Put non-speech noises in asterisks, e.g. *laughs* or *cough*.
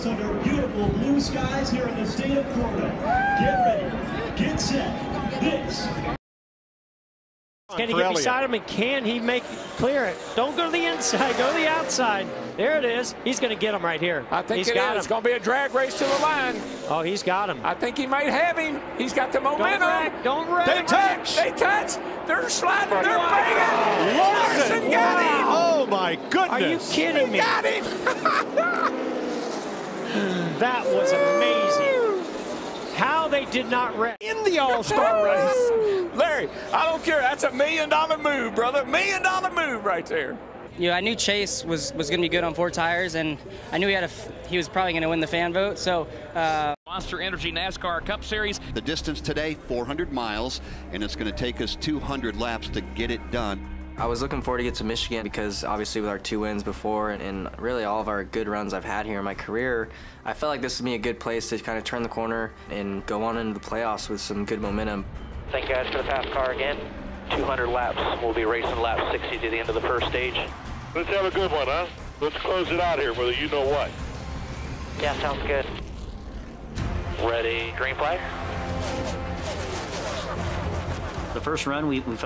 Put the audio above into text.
us under beautiful blue skies here in the state of Florida. Get ready, get set, this. Can he get beside him and can he make clear it? Don't go to the inside, go to the outside. There it is. He's going to get him right here. I think he's it got is. Him. It's going to be a drag race to the line. Oh, he's got him. I think he might have him. He's got the momentum. Don't rag. Don't. They touch. They touch. They're sliding. They're wow. banging. Larson, Larson got wow. him. Oh, my goodness. Are you kidding he me? got him. *laughs* That was amazing. How they did not wreck. in the All-Star race? Larry, I don't care. That's a million dollar move, brother. Million dollar move right there. You know, I knew Chase was, was going to be good on four tires, and I knew he had a f- he was probably going to win the fan vote. So uh, Monster Energy NASCAR Cup Series. The distance today, 400 miles, and it's going to take us 200 laps to get it done. I was looking forward to get to Michigan because obviously with our two wins before and, and really all of our good runs I've had here in my career, I felt like this would be a good place to kind of turn the corner and go on into the playoffs with some good momentum. Thank you guys for the fast car again. 200 laps. We'll be racing lap 60 to the end of the first stage. Let's have a good one, huh? Let's close it out here, whether you know what. Yeah, sounds good. Ready, green flag? The first run, we, we felt